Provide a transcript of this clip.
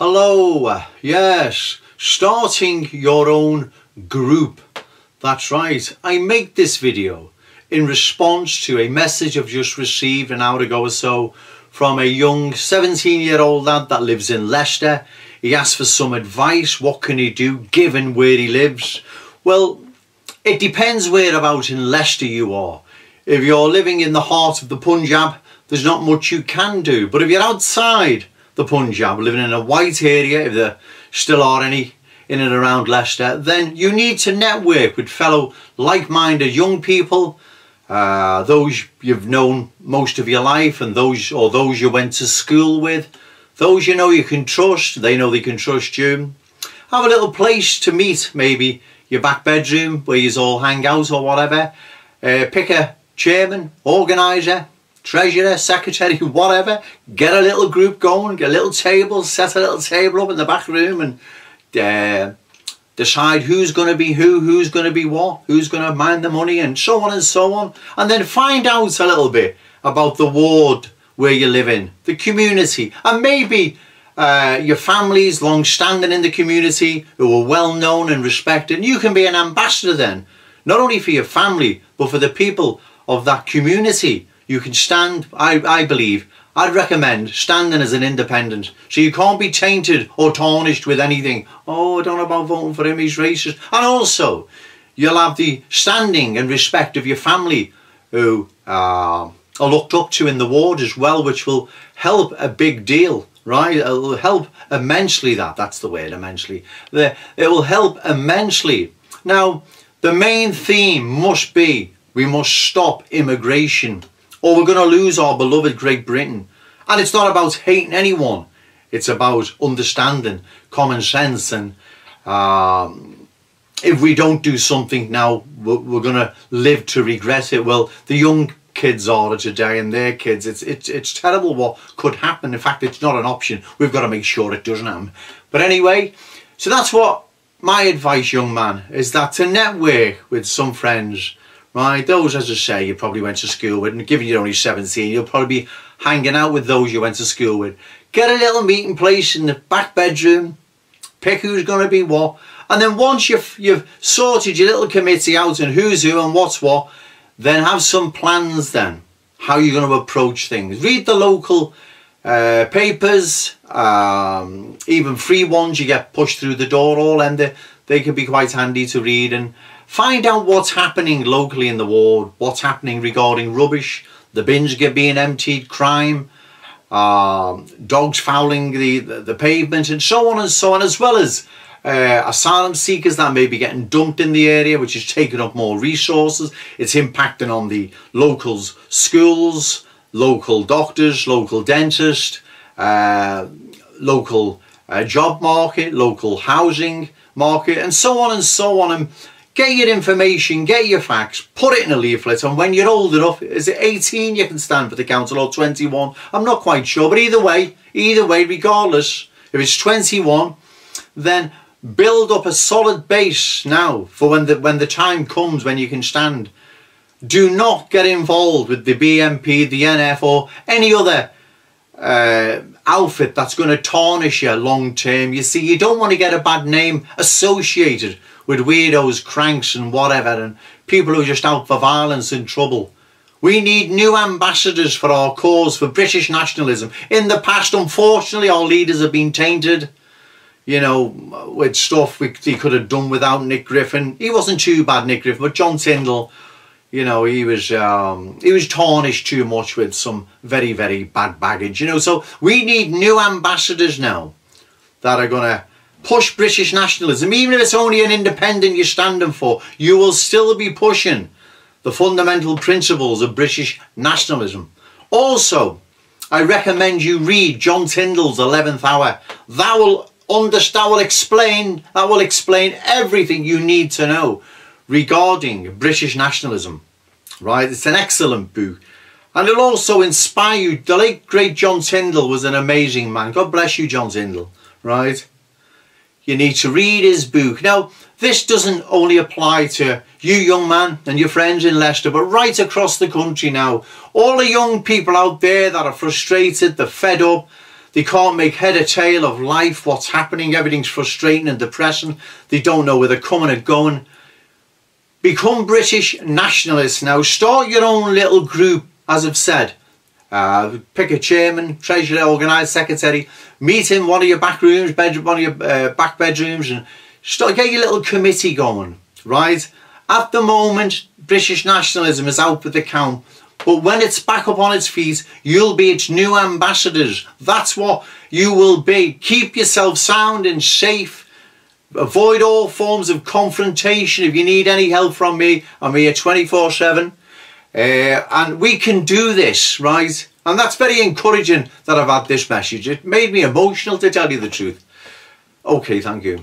Hello, yes, starting your own group. That's right, I make this video in response to a message I've just received an hour ago or so from a young 17 year old lad that lives in Leicester. He asked for some advice, what can he do given where he lives? Well, it depends whereabout in Leicester you are. If you're living in the heart of the Punjab, there's not much you can do. But if you're outside the Punjab, living in a white area, if there still are any in and around Leicester, then you need to network with fellow like-minded young people, uh, those you've known most of your life and those or those you went to school with, those you know you can trust, they know they can trust you. Have a little place to meet, maybe your back bedroom where you all hang out or whatever. Uh, pick a chairman, organiser, treasurer, secretary, whatever, get a little group going, get a little table, set a little table up in the back room and uh, decide who's going to be who, who's going to be what, who's going to mind the money and so on and so on. And then find out a little bit about the ward where you live in, the community and maybe uh, your family's long standing in the community who are well known and respected. You can be an ambassador then, not only for your family, but for the people of that community you can stand, I, I believe, I'd recommend standing as an independent. So you can't be tainted or tarnished with anything. Oh, I don't know about voting for him, he's racist. And also, you'll have the standing and respect of your family who uh, are looked up to in the ward as well, which will help a big deal, right? It'll help immensely that, that's the word, immensely. it will help immensely. Now, the main theme must be we must stop immigration or we're going to lose our beloved Great Britain. And it's not about hating anyone. It's about understanding, common sense, and um, if we don't do something now, we're, we're going to live to regret it. Well, the young kids are today and their kids, it's, it's, it's terrible what could happen. In fact, it's not an option. We've got to make sure it doesn't happen. But anyway, so that's what my advice, young man, is that to network with some friends right? Those, as I say, you probably went to school with, and given you're only 17, you'll probably be hanging out with those you went to school with. Get a little meeting place in the back bedroom, pick who's going to be what, and then once you've, you've sorted your little committee out and who's who and what's what, then have some plans then, how you're going to approach things. Read the local uh, papers, um, even free ones you get pushed through the door, all and they, they can be quite handy to read and Find out what's happening locally in the ward, what's happening regarding rubbish, the bins get being emptied, crime, um, dogs fouling the, the, the, pavement and so on and so on, as well as uh, asylum seekers that may be getting dumped in the area, which is taking up more resources. It's impacting on the locals' schools, local doctors, local dentists, uh, local uh, job market, local housing market, and so on and so on. And Get your information, get your facts, put it in a leaflet, and when you're old enough, is it 18 you can stand for the council or 21? I'm not quite sure, but either way, either way, regardless, if it's 21, then build up a solid base now for when the when the time comes when you can stand. Do not get involved with the BNP, the NF, or any other uh, outfit that's going to tarnish you long term. You see, you don't want to get a bad name associated with weirdos, cranks and whatever and people who are just out for violence and trouble. We need new ambassadors for our cause, for British nationalism. In the past, unfortunately, our leaders have been tainted, you know, with stuff we, he could have done without Nick Griffin. He wasn't too bad, Nick Griffin, but John Tyndall, you know, he was um, he was tarnished too much with some very, very bad baggage, you know. So we need new ambassadors now that are going to push British nationalism, even if it's only an independent you're standing for, you will still be pushing the fundamental principles of British nationalism. Also, I recommend you read John Tyndall's 11th Hour. That will understand, will explain, that will explain everything you need to know regarding British nationalism. Right? It's an excellent book. And it'll also inspire you. The late great John Tyndall was an amazing man. God bless you, John Tyndall. Right? you need to read his book. Now, this doesn't only apply to you young man and your friends in Leicester, but right across the country now. All the young people out there that are frustrated, they're fed up, They can't make head or tail of life, what's happening, everything's frustrating and depressing. They don't know where they're coming or going. Become British nationalists now. Start your own little group, as I've said. Uh, pick a chairman, treasurer, organise secretary, meet in one of your back rooms, bedroom, one of your uh, back bedrooms, and start get your little committee going. Right? At the moment, British nationalism is out with the count. But when it's back up on its feet, you'll be its new ambassadors. That's what you will be. Keep yourself sound and safe. Avoid all forms of confrontation. If you need any help from me, I'm here 24 7. Uh, and we can do this, right? And that's very encouraging that I've had this message. It made me emotional to tell you the truth. Okay, thank you.